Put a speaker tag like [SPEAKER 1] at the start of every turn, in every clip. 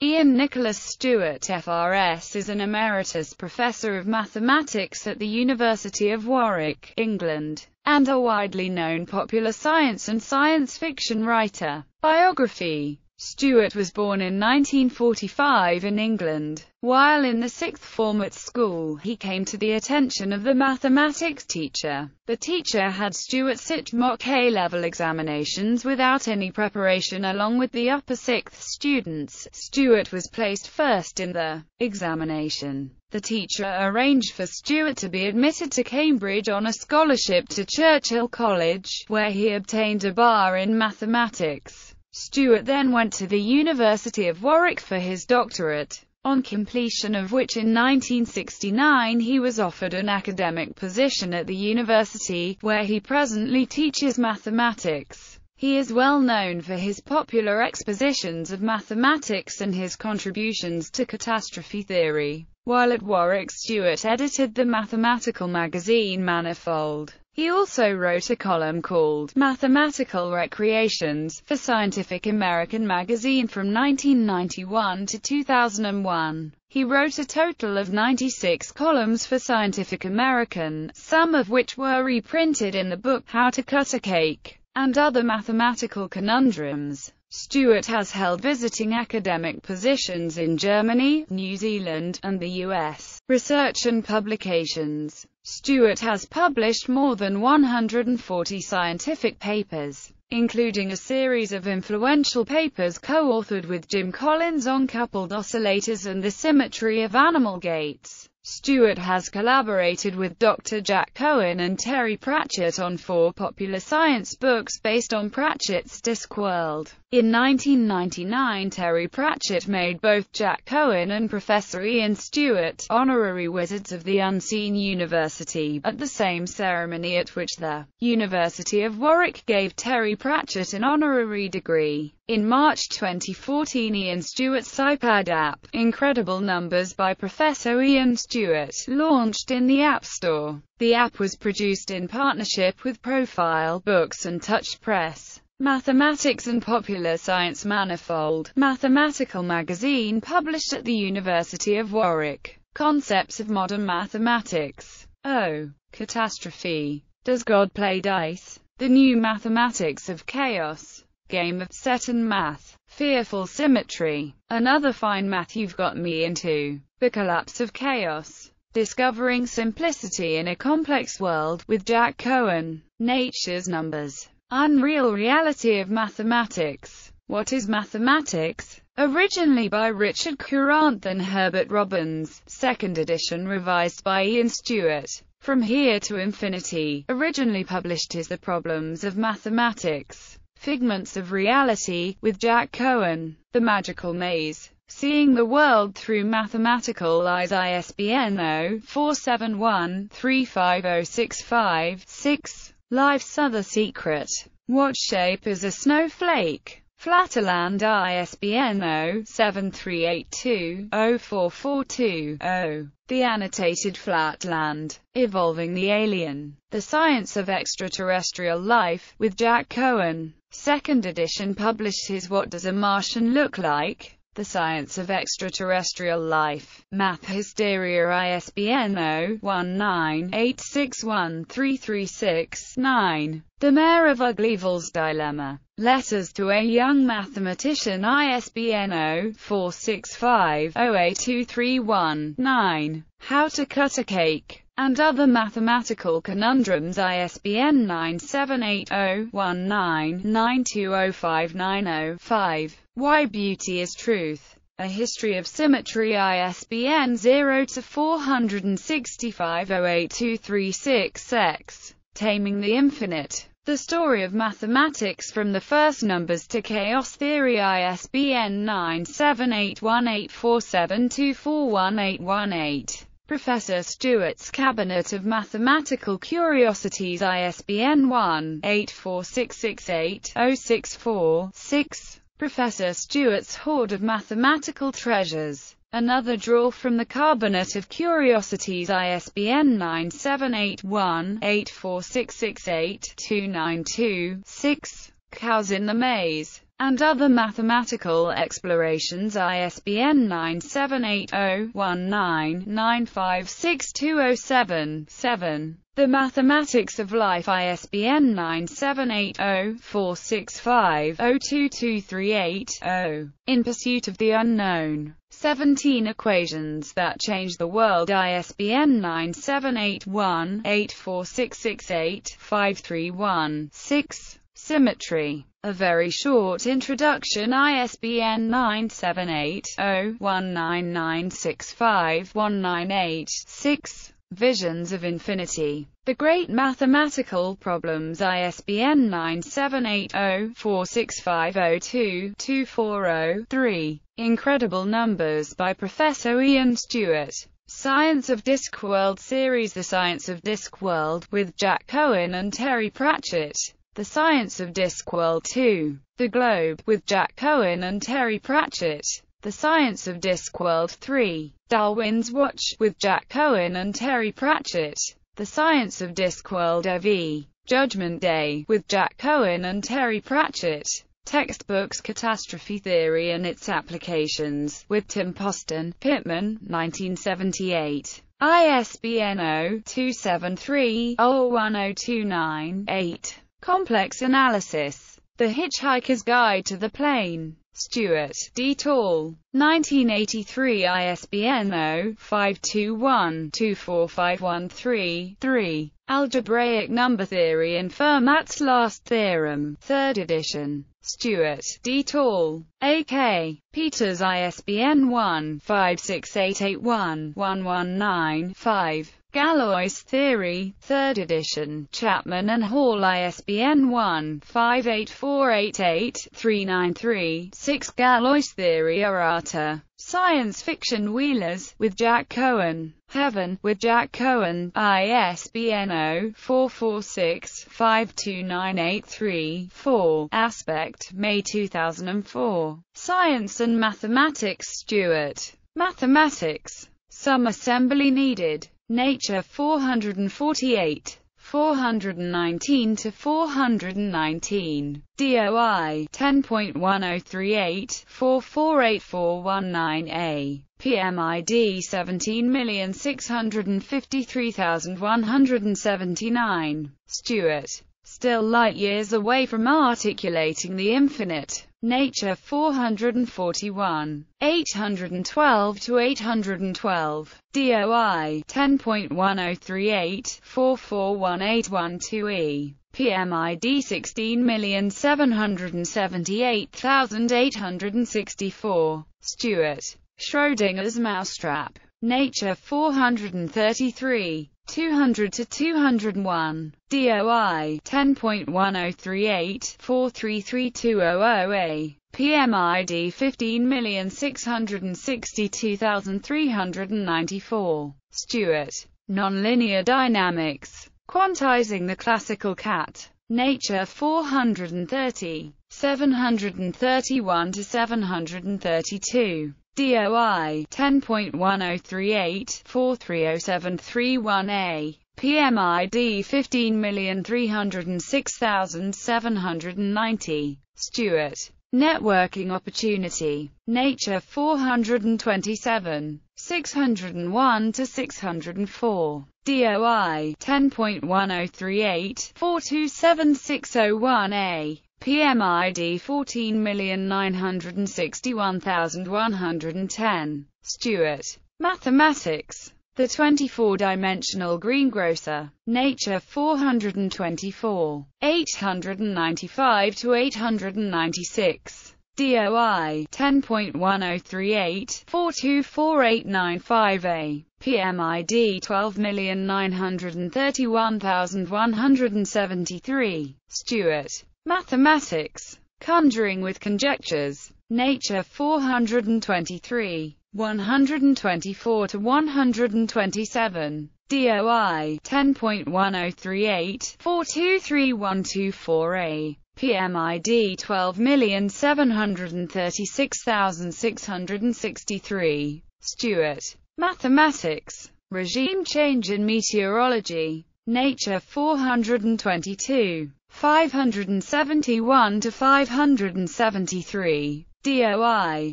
[SPEAKER 1] Ian Nicholas Stewart FRS is an emeritus professor of mathematics at the University of Warwick, England, and a widely known popular science and science fiction writer. Biography Stewart was born in 1945 in England. While in the sixth form at school, he came to the attention of the mathematics teacher. The teacher had Stewart sit mock A-level examinations without any preparation along with the upper sixth students. Stewart was placed first in the examination. The teacher arranged for Stewart to be admitted to Cambridge on a scholarship to Churchill College, where he obtained a bar in mathematics. Stewart then went to the University of Warwick for his doctorate, on completion of which in 1969 he was offered an academic position at the university, where he presently teaches mathematics. He is well known for his popular expositions of mathematics and his contributions to catastrophe theory. While at Warwick Stewart edited the mathematical magazine Manifold. He also wrote a column called Mathematical Recreations for Scientific American magazine from 1991 to 2001. He wrote a total of 96 columns for Scientific American, some of which were reprinted in the book How to Cut a Cake, and Other Mathematical Conundrums. Stewart has held visiting academic positions in Germany, New Zealand, and the US. Research and publications Stewart has published more than 140 scientific papers, including a series of influential papers co-authored with Jim Collins on coupled oscillators and the symmetry of animal gaits. Stewart has collaborated with Dr. Jack Cohen and Terry Pratchett on four popular science books based on Pratchett's Discworld. In 1999 Terry Pratchett made both Jack Cohen and Professor Ian Stewart honorary Wizards of the Unseen University, at the same ceremony at which the University of Warwick gave Terry Pratchett an honorary degree. In March 2014 Ian Stewart's iPad app, Incredible Numbers by Professor Ian Stewart, launched in the App Store. The app was produced in partnership with Profile Books and Touch Press. Mathematics and Popular Science Manifold, mathematical magazine published at the University of Warwick. Concepts of Modern Mathematics. Oh, Catastrophe. Does God play dice? The New Mathematics of Chaos game of set and math. Fearful symmetry. Another fine math you've got me into. The collapse of chaos. Discovering simplicity in a complex world, with Jack Cohen. Nature's numbers. Unreal reality of mathematics. What is mathematics? Originally by Richard Courant then Herbert Robbins, second edition revised by Ian Stewart. From Here to Infinity, originally published as The Problems of Mathematics. Figments of Reality, with Jack Cohen. The Magical Maze. Seeing the World Through Mathematical Eyes ISBN 0-471-35065-6. Life's Other Secret. What shape is a snowflake? Flatterland ISBN 0-7382-0442-0. The Annotated Flatland. Evolving the Alien. The Science of Extraterrestrial Life, with Jack Cohen. Second edition published his What Does a Martian Look Like? The Science of Extraterrestrial Life. Math Hysteria ISBN 0-19-861336-9. The Mayor of Uglyville's Dilemma. Letters to a Young Mathematician ISBN 0-465-08231-9. How to Cut a Cake and other mathematical conundrums ISBN 978-0-19-920590-5. Why Beauty is Truth. A History of Symmetry ISBN 0-465-08236-6. Taming the Infinite. The Story of Mathematics from the First Numbers to Chaos Theory ISBN 9781847241818. Professor Stewart's Cabinet of Mathematical Curiosities ISBN 1-84668-064-6. Professor Stewart's Hoard of Mathematical Treasures. Another draw from the Cabinet of Curiosities ISBN 978184668 292 6 Cows in the Maze. And other mathematical explorations ISBN 978-0-19-956207-7. The Mathematics of Life ISBN 978-0-465-02238-0. In Pursuit of the Unknown. 17 Equations That Changed the World ISBN 978-1-84668-531-6. Symmetry. A Very Short Introduction ISBN 978-0-19965-198-6. Visions of Infinity. The Great Mathematical Problems ISBN 978-0-46502-240-3. Incredible Numbers by Professor Ian Stewart. Science of Discworld Series The Science of Discworld, with Jack Cohen and Terry Pratchett. The Science of Discworld 2. The Globe, with Jack Cohen and Terry Pratchett. The Science of Discworld 3. Darwin's Watch, with Jack Cohen and Terry Pratchett. The Science of Discworld OV. Judgment Day, with Jack Cohen and Terry Pratchett. Textbooks Catastrophe Theory and its Applications, with Tim Poston, Pitman, 1978. ISBN 0-273-01029-8. Complex Analysis. The Hitchhiker's Guide to the Plane. Stewart, D. Tall. 1983 ISBN 0-521-24513-3. Algebraic Number Theory and Fermat's Last Theorem. 3rd edition. Stewart, D. Tall. A.K. Peters ISBN 1-56881-119-5. Galois Theory, 3rd edition, Chapman and Hall ISBN 1-58488-393-6 Galois Theory Errata. Science Fiction Wheelers, with Jack Cohen. Heaven, with Jack Cohen, ISBN 0-446-52983-4. Aspect, May 2004. Science and Mathematics Stewart. Mathematics. Some assembly needed. Nature 448. 419 to 419. DOI 10.1038 448419A. PMID 17653179. Stewart. Still light years away from articulating the infinite. Nature 441. 812 to 812. DOI 10.1038 441812E. PMID 16778864. Stewart. Schrodinger's Mousetrap. Nature 433. 200 to 201. DOI 10.1038 433200A. PMID 15662394. Stewart. Nonlinear Dynamics. Quantizing the Classical Cat. Nature 430. 731 to 732. DOI 10.1038 430731A. PMID 15306790. Stewart. Networking Opportunity. Nature 427. 601 to 604. DOI 10.1038 427601A. PMID 14961110. Stewart. Mathematics. The 24-dimensional greengrocer. Nature 424. 895 to 896. DOI 10.1038 424895A. PMID 12931173. Stewart. Mathematics. Conjuring with conjectures. Nature 423. 124 to 127. DOI 10.1038 423124A. PMID 12736663. Stewart. Mathematics. Regime change in meteorology. Nature 422. 571 to 573. DOI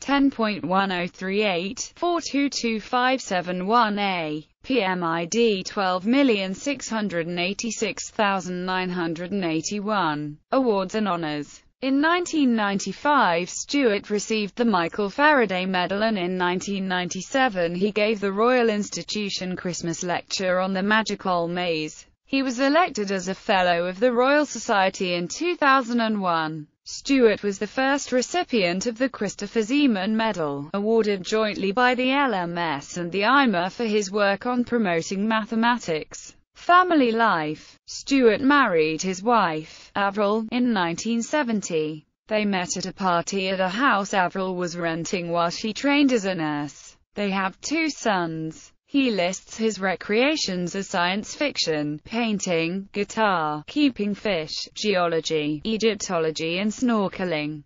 [SPEAKER 1] 10.1038 422571A. PMID 12686981. Awards and honors. In 1995 Stewart received the Michael Faraday Medal and in 1997 he gave the Royal Institution Christmas lecture on the magical maze. He was elected as a Fellow of the Royal Society in 2001. Stewart was the first recipient of the Christopher Zeeman Medal, awarded jointly by the LMS and the IMA for his work on promoting mathematics. Family life Stewart married his wife, Avril, in 1970. They met at a party at a house Avril was renting while she trained as a nurse. They have two sons. He lists his recreations as science fiction, painting, guitar, keeping fish, geology, Egyptology and snorkeling.